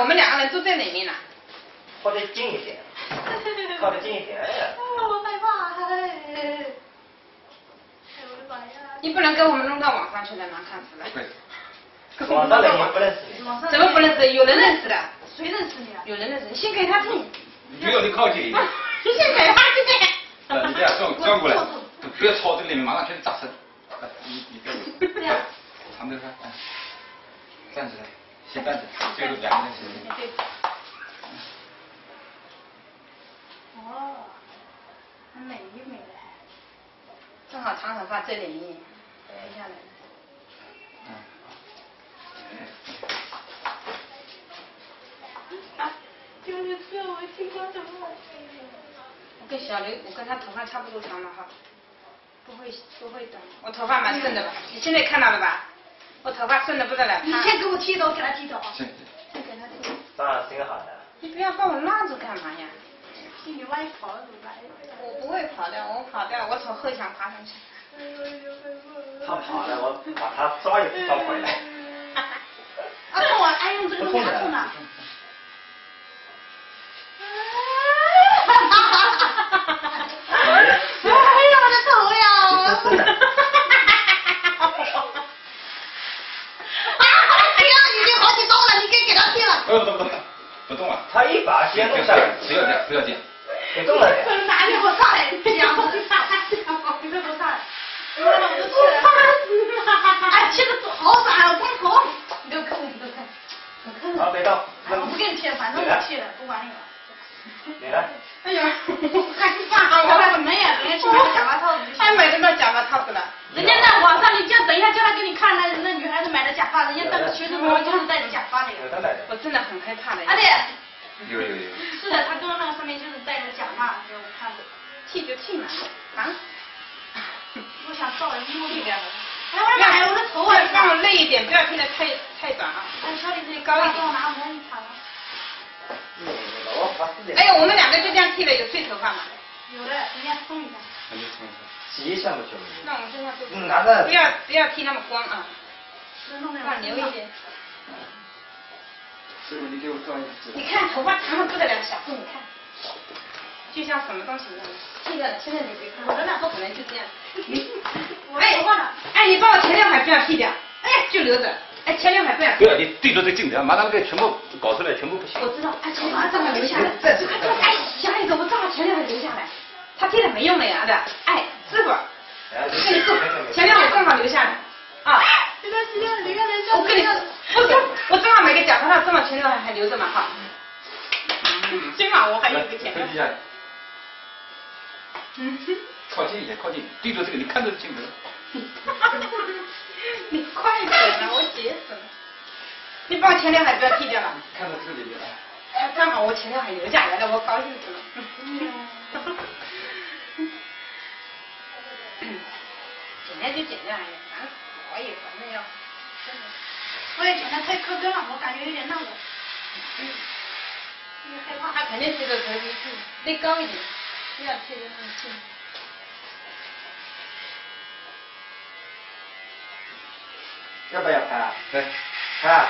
我们两个人都在里面呢。靠得近一点，靠得近一点。哎呀，我害怕，哎，哎我的妈呀！你不能给我们弄到网上去了，难看死了。网上的人不认识你。网上怎么不认识？有人认识的，谁认识你啊？有人认识。你先给他听，你就要你靠近一点。你先给他听。啊，你这样转转过来，不要朝这个里面，马上全是掌声。啊你你这个，这样长头发，哎，站起来，先站起来，最后两个人先。对。哦，很美一美的。正好长头发这里面，等一下来。啊，就是这，我听说什么？我跟小刘，我跟他头发差不多长了哈，不会不会短，我头发蛮顺的吧？你现在看到了吧？我头发顺的不得了。你先给我剃头，给他剃头。行，先给他剃。当然挺好的。你不要把我拉着干嘛呀？你万一跑了怎么办？我不会跑掉，我跑掉，我从后墙爬上去。他跑了，我把他抓也不抓回来。啊，痛啊！哎，用这个东西还痛呢。哎呀，我的头呀！你这是的啊，哎呀，已经好几周了，你给不动不动不动了！他一把先动下来，不要这样，不要这样。别动了点。哪里我上来讲，我你这不上来，我都去了。哎，剃的好短啊，光头。你都看，你都看，我看好，别动。哎，我不跟你剃，反正我去了，不管你了。哎呀，害我怕把门也人家去买个假发套子就行还买得到假发套子了。人家在网上，你叫等一下叫他给你看，那那女孩子买的假发，人家那个学生们就是戴着假发的呀。有的来的。我真的很害怕的。啊对，有有有。是的，他刚刚那个上面就是戴着假发给我看的。剃就剃嘛，啊？我想照人目的的。哎，我的妈呀，我的头啊！我累一点，不要剃的太太短啊。哎，小李子，你高一点哎呀，我们两个就这样剃了，有碎头发吗？有的，人家松一下。那就冲一下。洗一下不就？那我们身上就嗯拿着不要不要剃那么光啊，就弄那让留一点。师傅，你给我抓一你看头发长的不得了，小宋你看，就像什么东西一样。现在现在你别看，我的那不可能就这样。哎 我忘了？哎，你把我前刘海不要剃掉，哎，就留着。哎，前刘海不要不。要，你对着这镜子，马上给全部搞出来，全部不行我。知道，哎，前刘海正好留下来。哎，小李子，我正好前刘海留下来，他剃了没用的呀，的。哎，师傅，前刘海正好留下来。啊，这个是要你看人家。我跟你说，不是，我正好买个假发套，正好前刘海还留着嘛，哈。幸好我还有，一个前刘海推一。下，嗯靠近一点，靠近，对着这个，你看着镜头。你快点啊，我急死了。你把我前刘海不要剃掉了。看到这里面。哎，正好我前刘海留下来了，我高兴死了。剪掉就剪掉，哎呀，烦死了！我也反正要，我也剪得太磕根了，我感觉有点那个。有点害怕。他肯定剃个头皮剃，得高一点，不要剃的那么近。要不要拍啊？来，拍啊！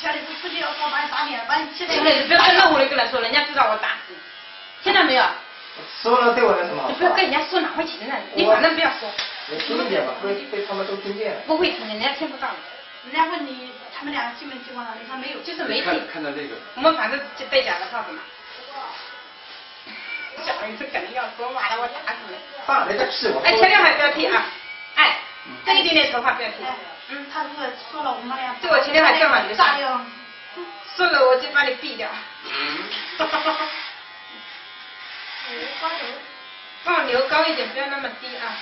小李子出去要说把你打脸，把你气得。小磊，不要在那屋里跟人说，人家知道我打死你。听到没有？说了对我有什么好处啊你不要跟？人家说哪块钱了，你反正不要说，你轻一点吧，被被他们都听见了。不会听见，人家听不到。人家问你他们俩基本情况了，你说没有，就是没看。看到这个，我们反正就戴假的套子嘛。小孩子肯定要说话了，我打死你！放人家气我。哎，前刘海不要剃啊！哎，这一点点头发不要剃。哎，嗯，他如果说了我们俩。对我前天还正好留下炸掉。说了我就把你毙掉。帮我留高一点，不要那么低啊。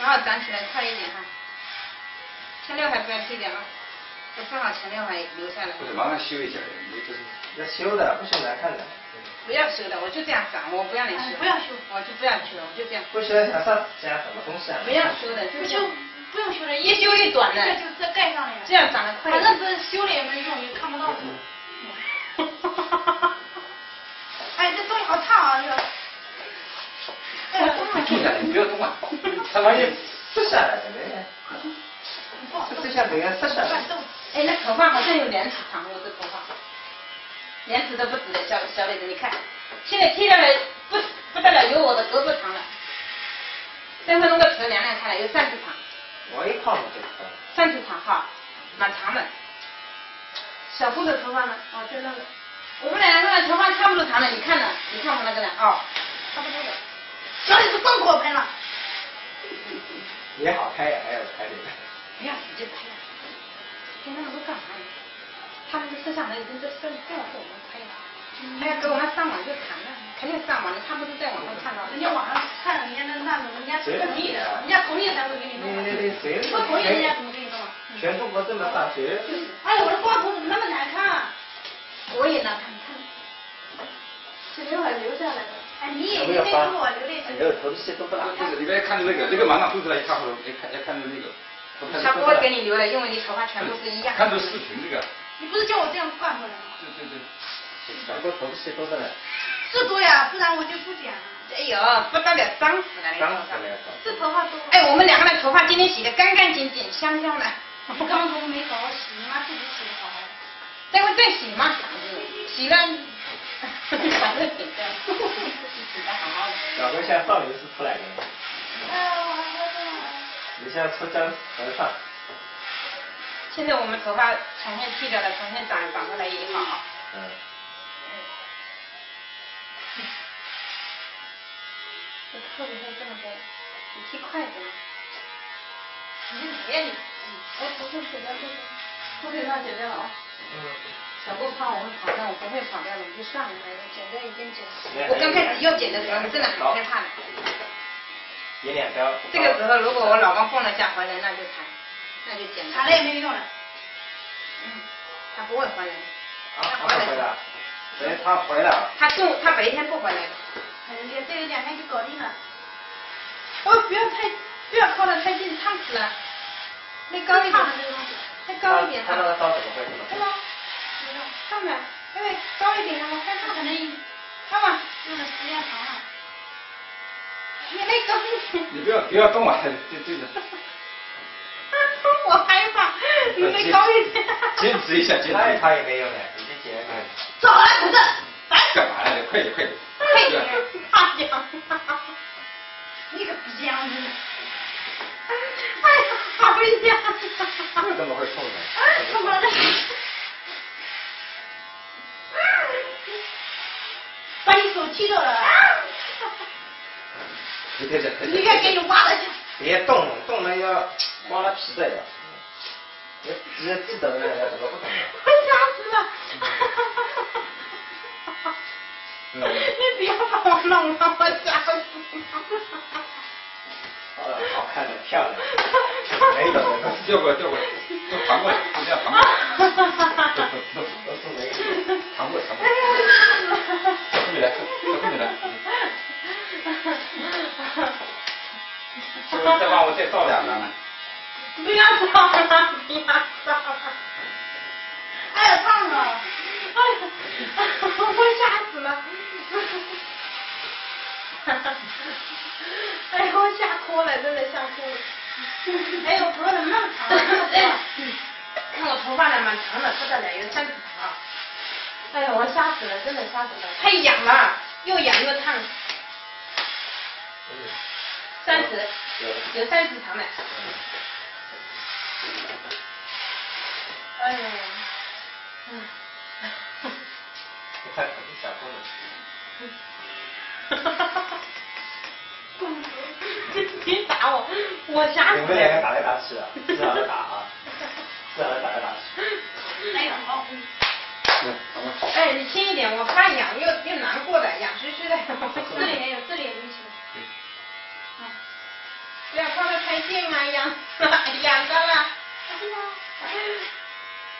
然后长起来快一点哈。前刘海不要剃掉啊，我正好前刘海留下来。不是马上修一下，你这是要修的，不修难看的。不要修的，我就这样长，我不要你修。哎不要修我就不要修，我就这样。不修想上想什么东西啊？不要修的，不修，不用修了，一修一短的这就再盖上了呀。这样长得快反点。正是修了也没用，也看不到。哎，这东西好烫啊！这个。哎呀你坐下来，你不要动啊。他万一撕下来的呢，撕下来撕下来。哎，那头发好像有两尺长，我这头发，两尺都不止的，小小磊子，你看，现在剃下来不不得了，有我的胳膊长了。等会弄个尺量量看了，有三尺长，我一胖就可以。三尺长哈，蛮长的。小姑的头发呢？哦，就那个，我们两个人头发差不多长的，你看呢？你看我那个呢？哦，差不多的。小李子更过分了，也好拍呀，还要拍这个。不要使劲拍呀！拍那么多干嘛呀？他们的摄像头已经在摄不要给我们拍了，还要给我上网的，他们都在网上看到。人家网上看到人家那那种，人家是同意的，人家同意才会给你弄啊。你你你谁？不同意人家怎么给你弄啊？全中国这么大，谁？哎呀，我的光头怎么那么难看啊？我也难看，你看，是刘海留下来的。哎，你也没有没有发跟我留的哎呦，头皮屑都不大。不是，你别看着那个，那个马上吐出来一看，一看要看着那个。他不会给你留的，因为你头发全部是一样。看着视频这个。你不是叫我这样灌过来吗？对对对。全部头皮屑多着呢。是多呀，不然我就不剪了。哎呦，不得了，脏死了那个脏。死了。这头发多。哎，我们两个的头发今天洗的干干净净、香香的。我刚头没好好洗，你妈自己洗的好。好的。待会再洗嘛，洗了，反正洗的，洗的好好的。小哥像少林寺出来的，哎呀，我还你像出家和尚。现在我们头发重新剃掉了，重新长长回来也好。嗯。这扣子会这么多，你剃筷子吗？你别你，哎，不是剪掉这个，裤腿上剪掉了啊。嗯。小布怕我们跑掉，我不会跑掉的，你就算了，剪掉已经剪。我刚开始要剪的时候，真的很害怕的。剪两刀。这个时候如果我老公放得下回来，那就惨，那就剪。喊了也没有用了。嗯，他不会回来。啊，他回来。他回来了。他中他白天不回来的。哎呀，这有两天就搞定了。哦，不要太，不要靠得太近，烫死了。再高一点，再高一点他那个刀怎么会这么对吧？上面，因为高一点，我看他可能看吧，用的时间长了。你那高一点。你不要不要动啊，就对着。我害怕，你再高一点。坚持一下，坚持。他他也没有的，走了，同志。干嘛呢？快点快点。快点，怕痒。你个逼样子！哎呀，好痒！为什么会痛呢？怎么了？把你手踢到了。别别别！医院给你挖了去。别动，动了要挖了皮的 呀。别别记得了，怎么不懂呢？我吓死了！你不要把我弄了，我吓死了。好好看的，漂亮。没懂的，调过来调过来，都传过来，就这样传过来。都是没懂。传过来传过来。到后面来，到后面来。是不是再帮我再照两张呢？不要照了，不要照了。哎呀，烫了！哎呀，我吓死了。哎呀，我吓哭了，真的吓哭了。哎呦，头发怎么那么长？看我头发呢，蛮长的，不得了，有三尺长。哎呀，我吓死了，真的吓死了，太痒了，又痒又烫。三十，有三十长的。打我，我吓死了。你们两个打来打去的，这样的打啊，这样的打来打去。哎呀，好。哎，你轻一点，我怕痒又又难过的，痒兮兮的。这里也有，这里也有起来。不要放的太近啊，痒 痒着了。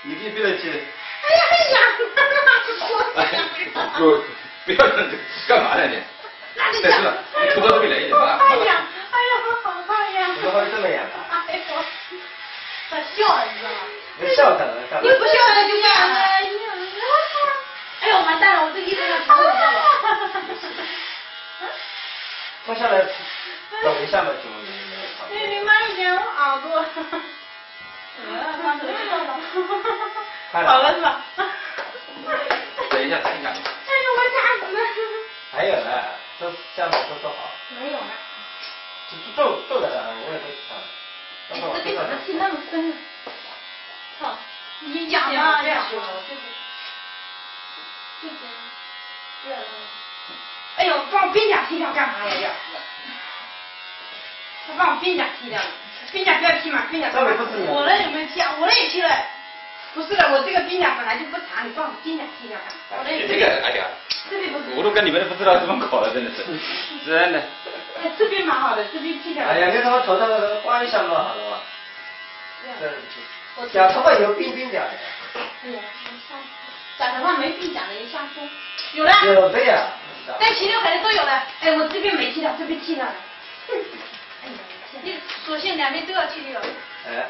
你别别急。哎呀，痒！哎，不不要这干嘛呢你？那你再是，你头到这边来一点啊。哎呀，哎呀，好这么痒？哎呦，他笑了，你知笑什么？你不笑了就这样了。哎呦，完蛋了，我这衣服要全脱掉了。脱下来抖一下嘛，就没有长哎，你慢一点，我耳朵。好了是吧？等一下，等一下。哎呦，我了！还有呢，都下面都做好，没有了。就皱皱的了，我也会看。哎等会，这边怎么气那么深？操！你痒吗？痒这吗？这这这这哎呦，把我边甲踢掉干嘛呀？要？他把我边甲踢掉了，边甲不要踢嘛，边甲这里不是我那有没有踢啊？我那也踢了。不是的，我这个冰甲本来就不长，你把我边甲踢掉干嘛？我那哎也这个，哎呀，这边不是，我都跟你们都不知道怎么搞了，真的是，真的。哎这边蛮好的，这边剃掉。哎呀，你他妈头上刮一下嘛，好了嘛。这样这假头发有冰冰点的，对呀，假头发没病假的一下说。有了，有的呀。带齐刘海的都有了。哎，我这边没剃掉，这边剃掉了。哎呀，你索性两边都要剃掉，哎，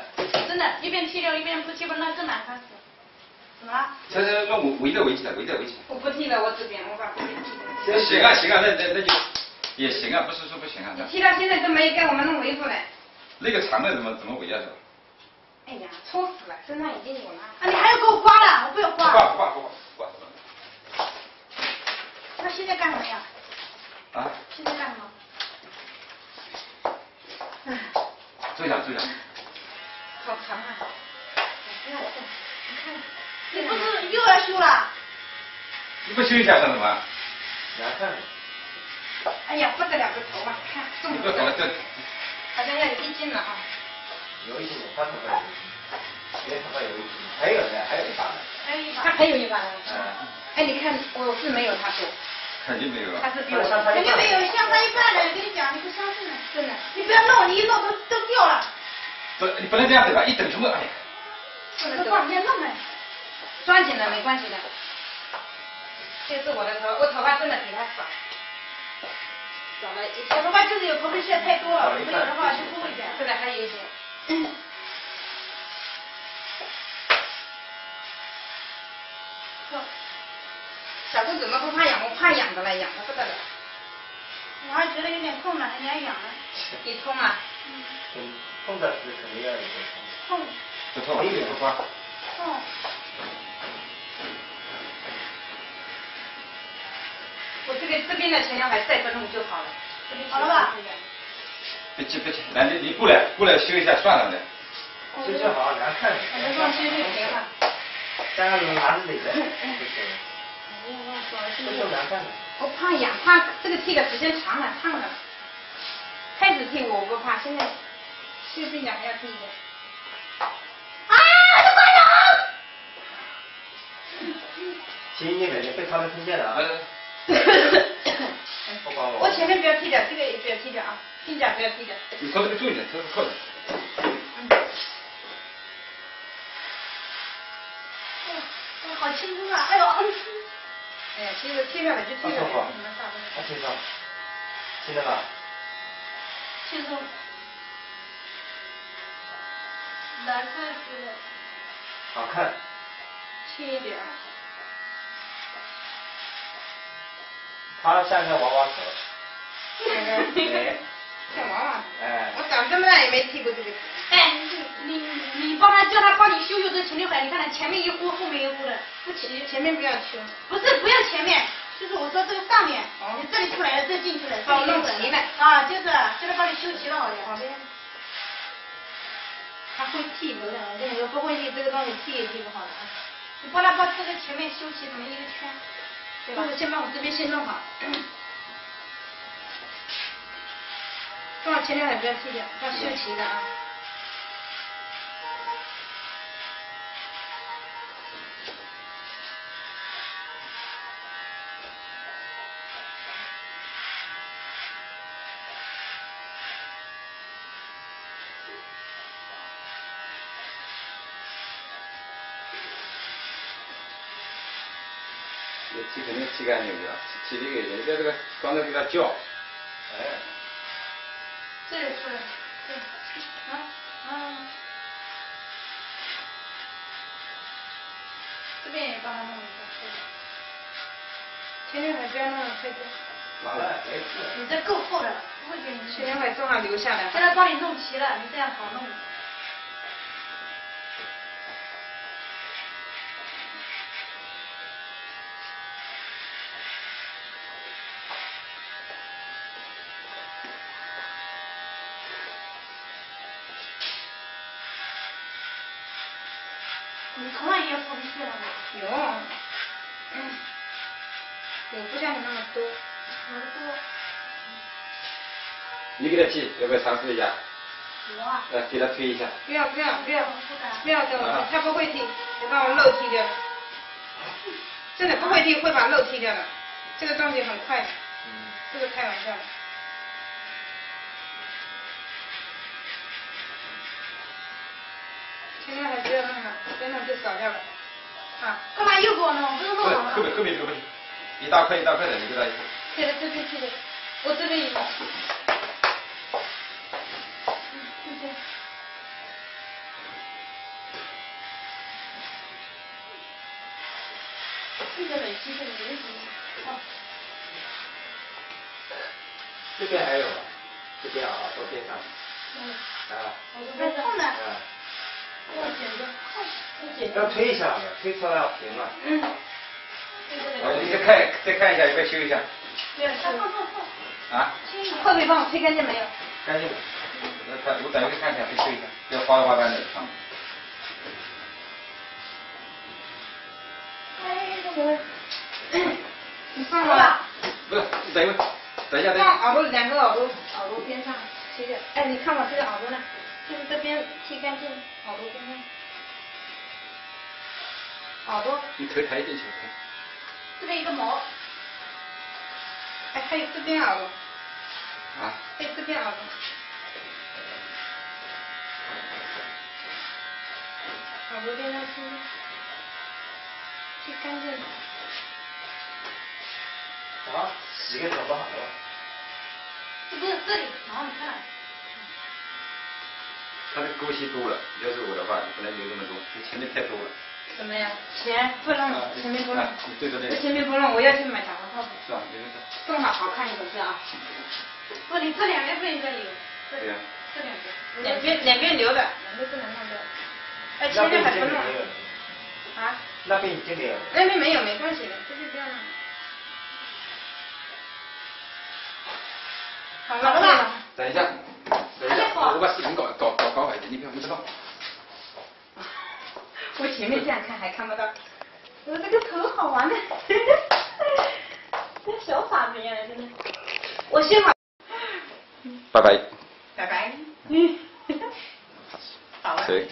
真的，一边剃掉一边不剃不，那更难看死。怎么了？这是用围围着围起来，围着围起来我不剃了，我这边我把这边剃了。行啊行啊，那那那就也行啊，不是说不行啊，这剃到现在都没给我们弄围住嘞。那个长的怎么怎么围啊？是吧？哎呀，搓死了，身上已经有了。啊，你还要给我刮了，我不要不刮。挂不挂不挂不挂那现在干什么呀？啊！现在干什么？哎，坐下坐下。好长啊！不要动，你看，你不是又要修了？你不休息一下干什么？难看。哎呀，不得了个头发！看，重你不重不搞了这，好像要有一斤了啊！有一点，他头发有一点，别头发有一斤，还有呢，还有一把呢。还有一把他。还有一把呢。嗯，哎，你看，我是没有他多，肯定没有啊。他是比我像他肯定没有，相差一半的，跟你讲，你不相信呢。真的。你不要弄，你一弄都都掉了。不，你不能这样子吧？一等全部，哎呀，不能都往前弄哎。抓紧了没关系的。这是我的头，我头发真的比他少，少了一小些。头发就是有头皮屑太多了，没有的话就不会这样。这个还有一些。小姑怎么不怕痒？我怕痒的了，痒的不得了。我还觉得有点痛呢，还痒痒呢。你痛啊？嗯，痛的是肯定要有点痛。痛这头发一点不刮。痛。我这个这边的前刘海再不弄就好了。好了吧？别急别急，来你你过来过来修一下算了的。修修好难看。反正放心就行了。加上拿着你的，就是。我怕痒，怕这个剃的时间长了烫了。开始剃我不怕，现在修指甲还要剃一点。啊！这快行，你肯定被他们听见了啊。我。前面不要剃掉，这个也不要剃掉啊，指甲不要剃掉。你靠这个注意点，这个靠着。点，好轻松啊！哎呦，哎呀，其实剃掉了就剃掉了，有什么大不了？啊，听到，听到吧？轻松。蓝色是好看。轻一点。他像个娃娃头。哎，像娃娃。哎我长这么大也没剃过这个。哎，你你你帮他叫他帮你修修这前刘海，你看他前面一呼，后面一呼的，不齐。前面不要修。不是不要前面，就是我说这个上面，哦你这里出来了，这进去了，这哦里又出来弄齐了啊，就是叫他帮你修齐了好点。好的。他会剃不是？这个不会剃，这个东西剃也剃不好的啊。你帮他把这个前面修齐成一个圈，对吧先把我这边先弄好。正好前刘海不要剃掉，要修齐的啊。也剃肯定剃干净的，剃剃这个人家这个刚才给他叫，哎，这里出来，对，啊啊，这边也帮他弄一下。前刘海不要弄得太多。完了，没事。你这够厚的了，不会给你去年我正好留下来。现在帮你弄齐了，你这样好弄。你从来也要搓皮屑了吗？有，嗯，有不像你那么多。我的多。你给他寄，要不要尝试一下？我啊，来，给他推一下。不要不要不要不敢。不要这么他不会踢，你把我肉踢掉了。真的不会踢会把肉踢掉的，这个东西很快的，这个开玩笑要弄了，再弄就少掉了。啊，干嘛又给我弄？不是弄了后面后面一大块一大块的，你给他一个。贴在这边贴的，我这边有。这个冷气这个没什么。哦，这边还有啊，这边啊，耳朵边上。嗯，啊。我这边痛的，啊。要。推一下，推出来要平了。你再看再看一下，要不要修一下？不要放放放放。啊？后背帮我推干净没有？干净。我等一下看一下，再修一下，不要哗啦哗啦的啊。你放好了。不是，你等一会，等一下，等一下。耳朵两个耳朵耳朵边上贴着，哎，你看我这个耳朵呢，就是这边剃干净，耳朵边上。耳朵，你头抬一点去。这边一个毛，哎，还有这边耳朵，啊？还有这边耳朵。耳朵边上贴，贴干净。啊，洗个手不好了。这不是这里，然后你看，他的勾线多了，要是我的话，不能留这么多，就前面太多了。怎么样？钱不弄，前面不弄啊，对对着那这。前面不弄，我要去买假发套子，是吧？没事。正好好看一点是啊。不，你这两边不应该留，这对呀。这两边。两边两边留的，两边不能弄掉。哎，那前边已经面还不弄没有了。啊？那边已经没有了。那边没有没关系的，这边不要弄。好了好了吧？等一下，等一下，我把视频不知道。我前面这样看还看不到，我这个头好玩的，跟小傻子一样的，真的。我先把，拜拜。拜拜。嗯，好了。谁？